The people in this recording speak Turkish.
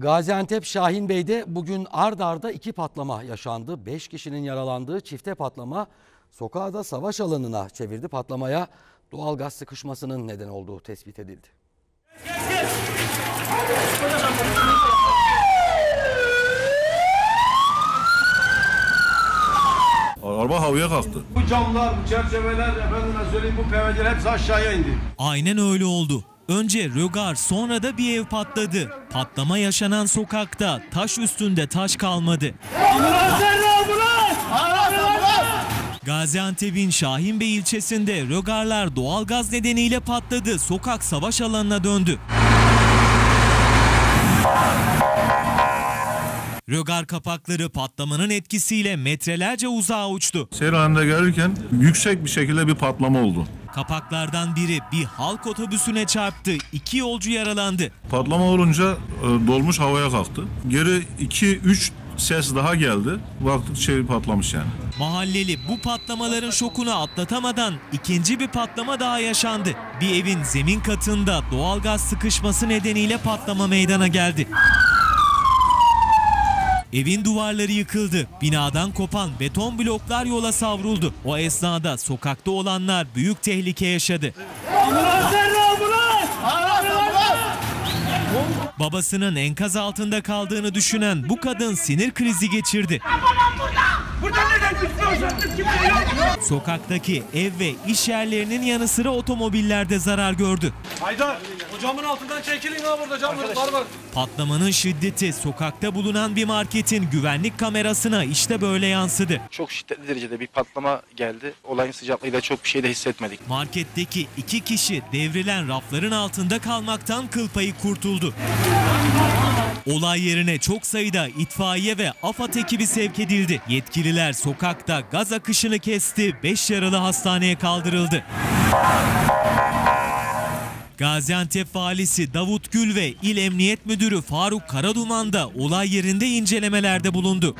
Gaziantep Şahinbey'de bugün ard arda iki patlama yaşandı. Beş kişinin yaralandığı çifte patlama sokağı da savaş alanına çevirdi. Patlamaya doğal gaz sıkışmasının neden olduğu tespit edildi. Araba havaya kalktı. Bu camlar, bu çerçeveler, efendime söyleyeyim bu PVC'ler hepsi aşağıya indi. Aynen öyle oldu. Önce rögar sonra da bir ev patladı. Patlama yaşanan sokakta taş üstünde taş kalmadı. Gaziantep'in Şahinbey ilçesinde rögarlar doğalgaz nedeniyle patladı. Sokak savaş alanına döndü. Rögar kapakları patlamanın etkisiyle metrelerce uzağa uçtu. Seyir halinde gelirken yüksek bir şekilde bir patlama oldu. Kapaklardan biri bir halk otobüsüne çarptı. İki yolcu yaralandı. Patlama olunca e, dolmuş havaya kalktı. Geri 2-3 ses daha geldi. Baktık şey patlamış yani. Mahalleli bu patlamaların şokunu atlatamadan ikinci bir patlama daha yaşandı. Bir evin zemin katında doğalgaz sıkışması nedeniyle patlama meydana geldi. Evin duvarları yıkıldı. Binadan kopan beton bloklar yola savruldu. O esnada sokakta olanlar büyük tehlike yaşadı. Babasının enkaz altında kaldığını düşünen bu kadın sinir krizi geçirdi. Sokaktaki ev ve iş yerlerinin yanı sıra otomobillerde zarar gördü. Haydar, o camın altından çekilin ha burada camlar var var. Patlamanın şiddeti sokakta bulunan bir marketin güvenlik kamerasına işte böyle yansıdı. Çok şiddetli derecede bir patlama geldi. Olayın sıcaklığıyla çok bir şey de hissetmedik. Marketteki iki kişi devrilen rafların altında kalmaktan kıl payı kurtuldu. Olay yerine çok sayıda itfaiye ve AFAD ekibi sevk edildi. Yetkililer sokakta gaz akışını kesti, 5 yaralı hastaneye kaldırıldı. Gaziantep valisi Davut Gül ve İl Emniyet Müdürü Faruk Karaduman da olay yerinde incelemelerde bulundu.